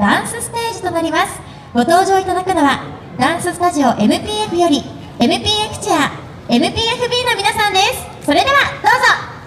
ダンスステージとなります。ご登場いただくのはダンススタジオ MPF より MPF チェア MPFB の皆さんです。それではどうぞ。